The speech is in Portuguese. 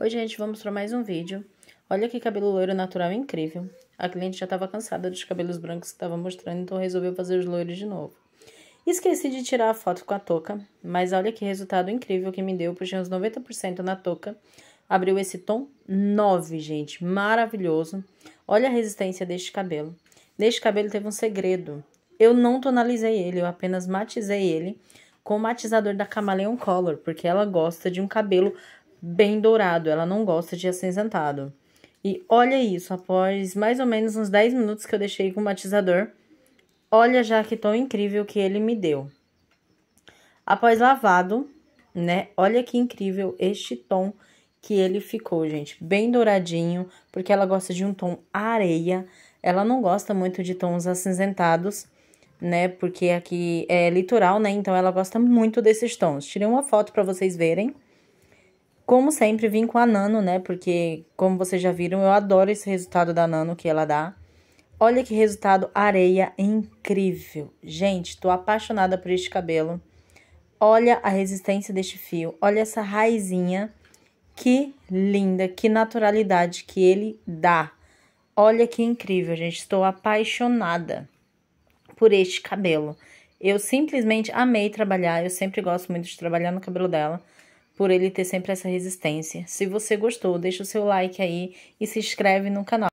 Oi, gente, vamos para mais um vídeo. Olha que cabelo loiro natural incrível. A cliente já estava cansada dos cabelos brancos que estava mostrando, então resolveu fazer os loiros de novo. Esqueci de tirar a foto com a touca, mas olha que resultado incrível que me deu. Puxei uns 90% na touca. Abriu esse tom 9, gente. Maravilhoso. Olha a resistência deste cabelo. Deste cabelo teve um segredo. Eu não tonalizei ele, eu apenas matizei ele com o matizador da Camaleon Color, porque ela gosta de um cabelo bem dourado, ela não gosta de acinzentado. E olha isso, após mais ou menos uns 10 minutos que eu deixei com o matizador, olha já que tom incrível que ele me deu. Após lavado, né, olha que incrível este tom que ele ficou, gente. Bem douradinho, porque ela gosta de um tom areia. Ela não gosta muito de tons acinzentados, né, porque aqui é litoral, né, então ela gosta muito desses tons. Tirei uma foto para vocês verem. Como sempre, vim com a Nano, né? Porque, como vocês já viram, eu adoro esse resultado da Nano que ela dá. Olha que resultado areia incrível. Gente, tô apaixonada por este cabelo. Olha a resistência deste fio. Olha essa raizinha. Que linda, que naturalidade que ele dá. Olha que incrível, gente. Estou apaixonada por este cabelo. Eu simplesmente amei trabalhar. Eu sempre gosto muito de trabalhar no cabelo dela por ele ter sempre essa resistência. Se você gostou, deixa o seu like aí e se inscreve no canal.